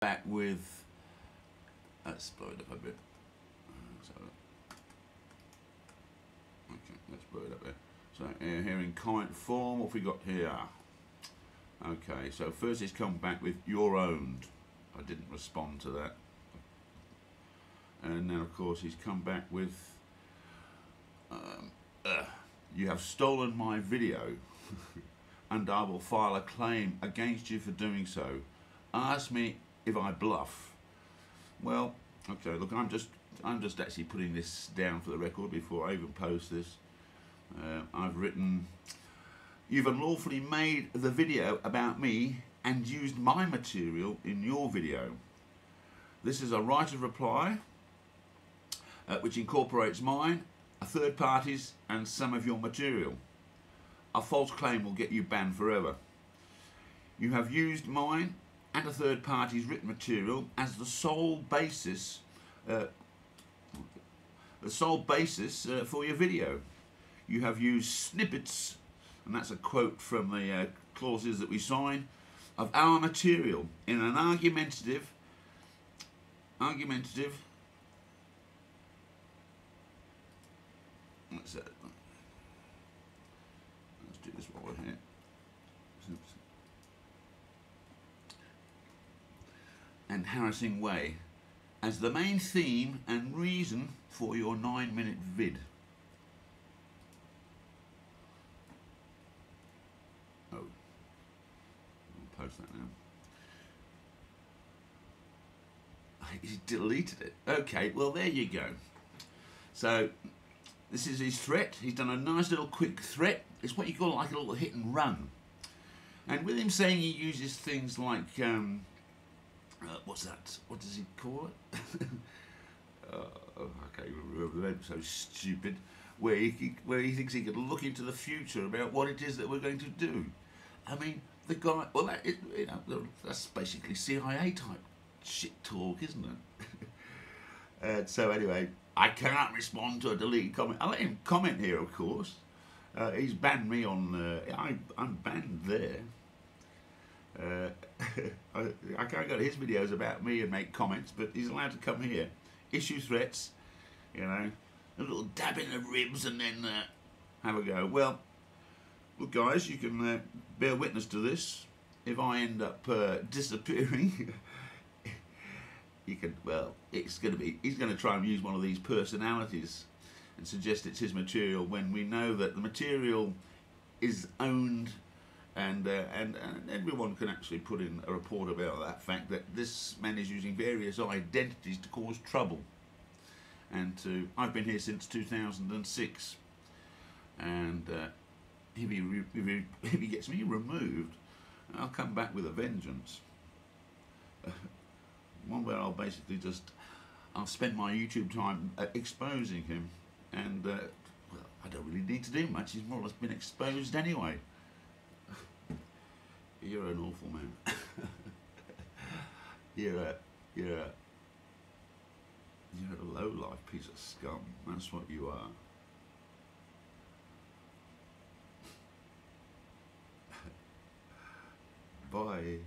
back with. Let's blow it up a bit. So, okay, let's blow it up there. So uh, here in comment form, what we got here? Okay, so first it's come back with your owned. I didn't respond to that. And then of course he's come back with um, uh, you have stolen my video and I will file a claim against you for doing so. Ask me if I bluff. Well, okay, look, I'm just I'm just actually putting this down for the record before I even post this. Uh, I've written, you've unlawfully made the video about me and used my material in your video. This is a right of reply, uh, which incorporates mine, a third party's, and some of your material. A false claim will get you banned forever. You have used mine and a third party's written material as the sole basis, uh, the sole basis uh, for your video. You have used snippets, and that's a quote from the uh, clauses that we sign, of our material in an argumentative, argumentative, let's, uh, let's do this while we're here. Oops. And harassing way as the main theme and reason for your nine minute vid. Oh, I'll post that now. He's deleted it. Okay, well there you go. So this is his threat. He's done a nice little quick threat. It's what you call like a little hit and run. And with him saying he uses things like um, uh, what's that? What does he call it? uh, I can't even remember the name. So stupid. Where he where he thinks he can look into the future about what it is that we're going to do. I mean, the guy. Well, you know, that's basically CIA type shit talk, isn't it? uh, so anyway, I can't respond to a deleted comment. I let him comment here, of course. Uh, he's banned me on. Uh, I, I'm banned there. I, I, can't go to his videos about me and make comments, but he's allowed to come here, issue threats, you know, a little dab in the ribs and then uh, have a go. Well, look, guys, you can uh, bear witness to this. If I end up uh, disappearing, you can, well, it's going to be, he's going to try and use one of these personalities and suggest it's his material when we know that the material is owned and, uh, and, and everyone can actually put in a report about that fact that this man is using various identities to cause trouble. And to, I've been here since 2006, and uh, if, he if, he, if he gets me removed, I'll come back with a vengeance. one where I'll basically just, I'll spend my YouTube time uh, exposing him, and uh, well, I don't really need to do much. He's more or less been exposed anyway. You're an awful man. you're a, you're a, you're a low-life piece of scum. That's what you are. Bye.